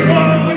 one.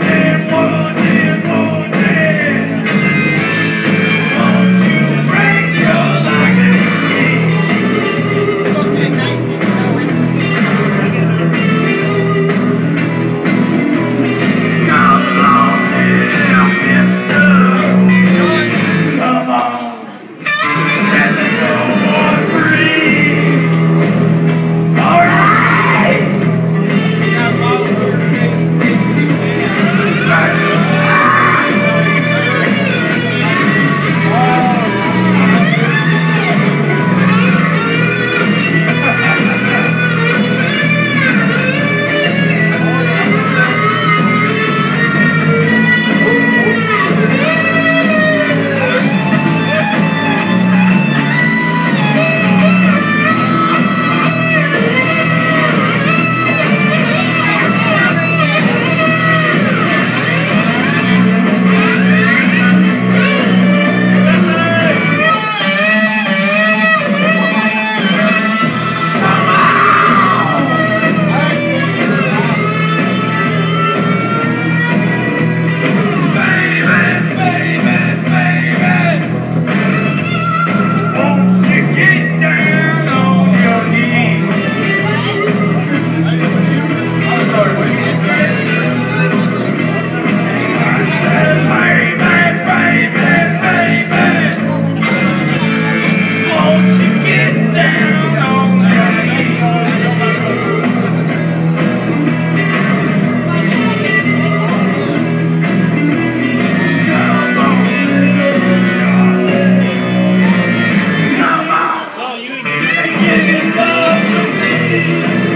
you.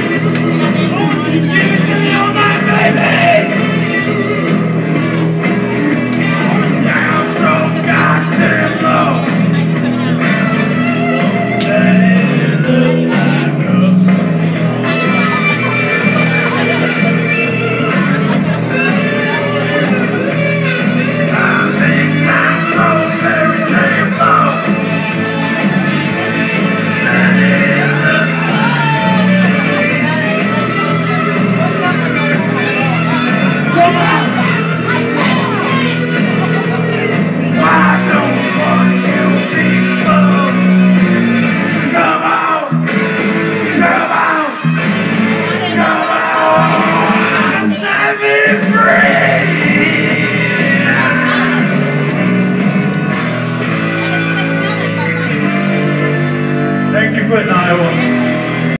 favorite now.